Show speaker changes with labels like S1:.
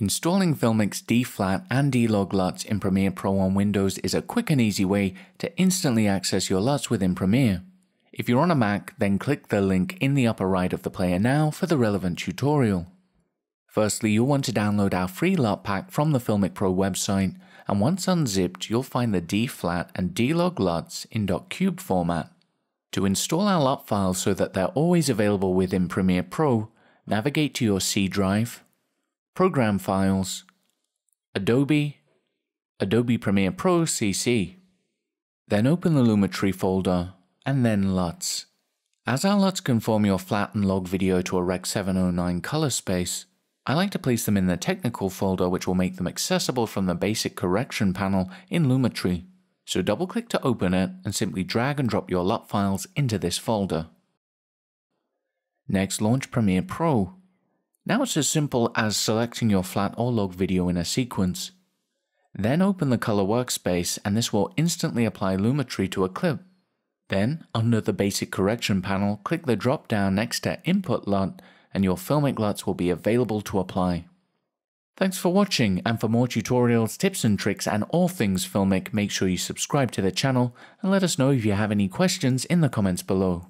S1: Installing Filmic's D-Flat and D-Log LUTs in Premiere Pro on Windows is a quick and easy way to instantly access your LUTs within Premiere. If you're on a Mac, then click the link in the upper right of the player now for the relevant tutorial. Firstly, you'll want to download our free LUT pack from the Filmic Pro website, and once unzipped, you'll find the D-Flat and D-Log LUTs in .cube format. To install our LUT files so that they're always available within Premiere Pro, navigate to your C drive, Program Files, Adobe, Adobe Premiere Pro CC. Then open the Lumetri folder, and then LUTs. As our LUTs conform your flat and log video to a Rec 709 color space, I like to place them in the technical folder which will make them accessible from the basic correction panel in Lumetri. So double click to open it and simply drag and drop your LUT files into this folder. Next launch Premiere Pro. Now it's as simple as selecting your flat or log video in a sequence. Then open the color workspace and this will instantly apply Lumetri to a clip. Then, under the basic correction panel, click the drop down next to Input LUT and your Filmic LUTs will be available to apply. Thanks for watching and for more tutorials, tips and tricks and all things Filmic, make sure you subscribe to the channel and let us know if you have any questions in the comments below.